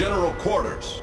General Quarters.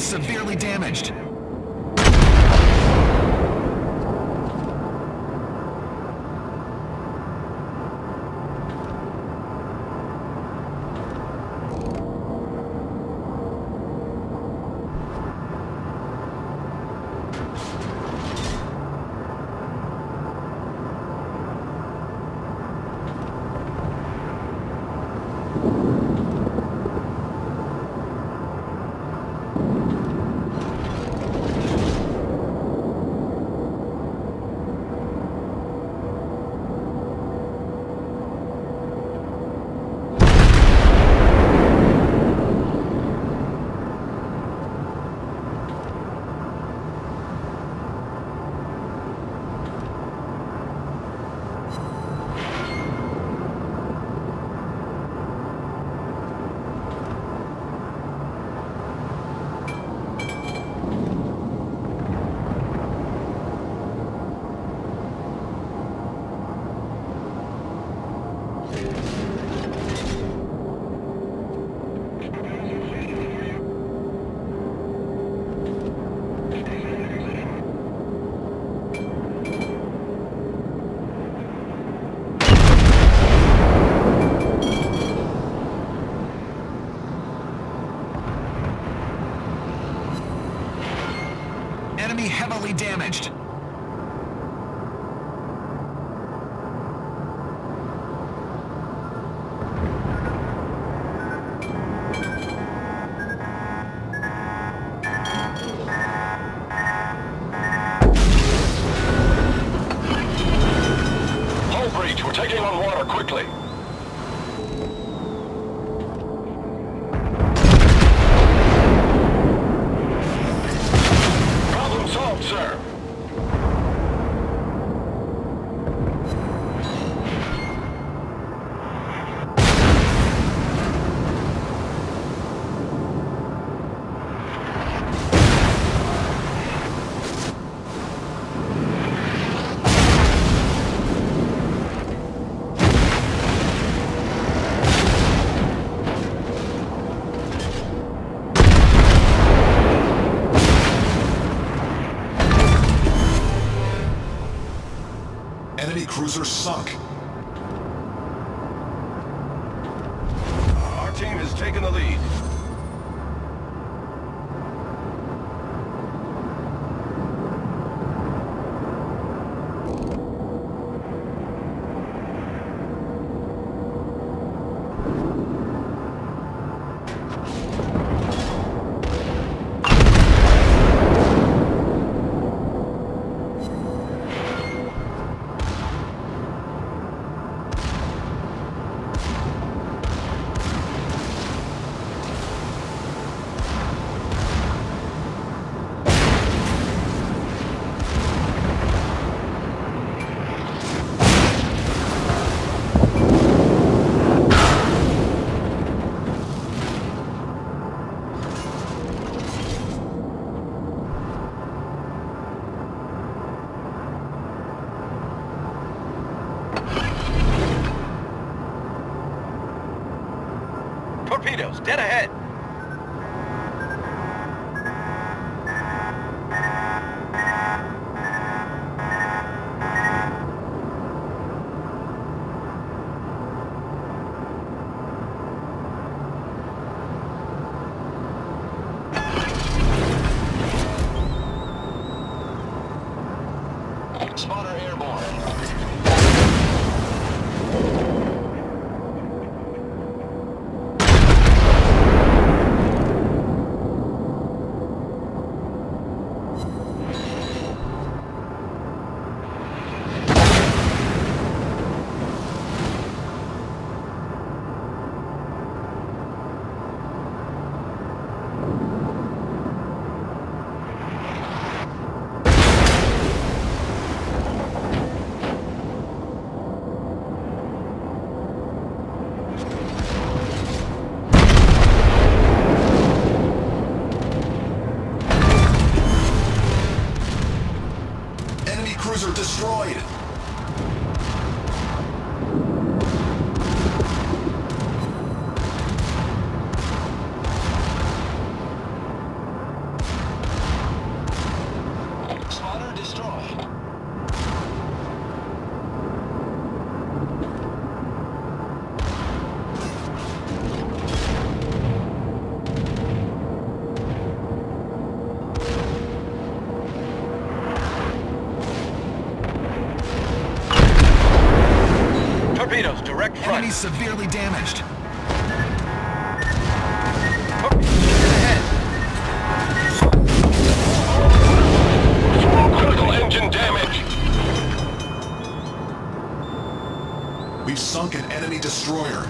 severely damaged. enemy heavily damaged. Hull breach, we're taking on water quickly. Cruiser sunk. Our team has taken the lead. Torpedoes, dead ahead. Destroyed. Severely damaged. Critical engine damage. We've sunk an enemy destroyer.